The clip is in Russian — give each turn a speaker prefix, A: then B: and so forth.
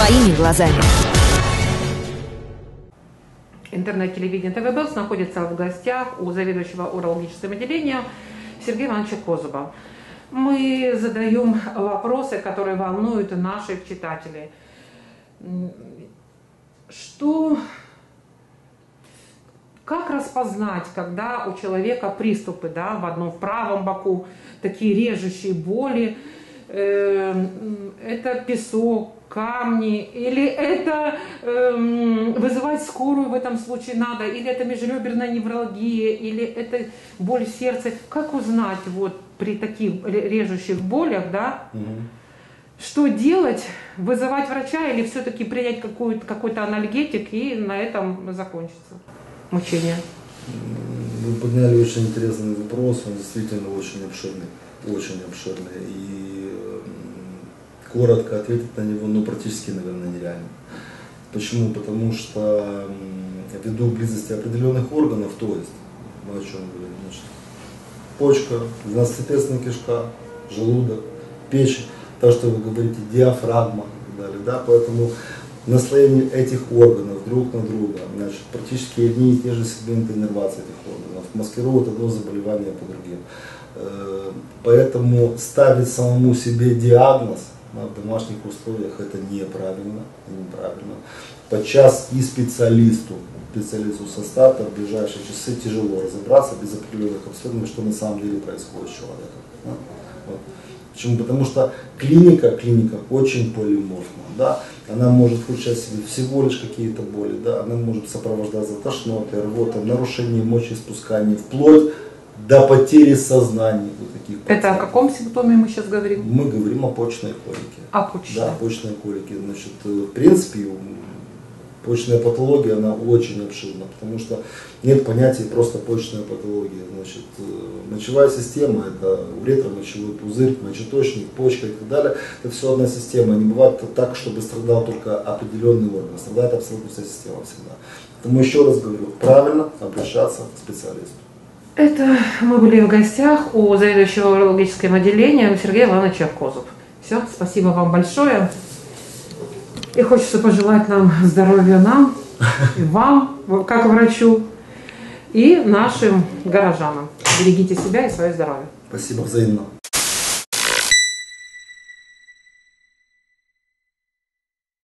A: своими глазами.
B: Интернет-телевидение ТВ Белс находится в гостях у заведующего урологическим отделением Сергея Ивановича Козуба. Мы задаем вопросы, которые волнуют наших читателей. Что, как распознать, когда у человека приступы да, в одном в правом боку, такие режущие боли, э, это песок, камни, или это э, вызывать скорую в этом случае надо, или это межреберная невралгия, или это боль в сердце. Как узнать вот при таких режущих болях, да, угу. что делать, вызывать врача или все-таки принять какой-то анальгетик и на этом закончится мучение?
C: Вы подняли очень интересный вопрос, он действительно очень обширный, очень обширный. И коротко ответить на него, ну, практически, наверное, нереально. Почему? Потому что ввиду близости определенных органов, то есть, мы о чем говорим, значит, почка, двенадцатиперстная кишка, желудок, печень, то, что вы говорите, диафрагма и так далее, да, поэтому наслоение этих органов друг на друга, значит, практически одни и те же сегменты иннервации этих органов, маскируют одно заболевание по другим. Э, поэтому ставить самому себе диагноз – в домашних условиях это неправильно, неправильно. Подчас и специалисту, специалисту со старта в ближайшие часы тяжело разобраться без определенных обследований, что на самом деле происходит с человеком. Да? Вот. Почему? Потому что клиника, клиника очень полиморфна. Да? Она может включать в себе всего лишь какие-то боли, да? она может сопровождаться тошнотой, рвотой, нарушением мочеиспускания, вплоть до потери сознания таких
B: пациентов. Это о каком симптоме мы сейчас говорим?
C: Мы говорим о почечной колике.
B: О почечной?
C: Да, почечной колике. Значит, э, в принципе, почечная патология, она очень обширна, потому что нет понятия просто почечная патология. Значит, э, мочевая система, это уретро-мочевой пузырь, мочеточник, почка и так далее, это все одна система. Не бывает так, чтобы страдал только определенный орган, страдает абсолютно вся система всегда. Поэтому еще раз говорю, правильно обращаться к специалисту.
B: Это мы были в гостях у заведующего урологическим отделением Сергея Ивановича Козуб. Все, спасибо вам большое. И хочется пожелать нам здоровья нам, и вам, как врачу, и нашим горожанам. Берегите себя и свое здоровье.
C: Спасибо взаимно.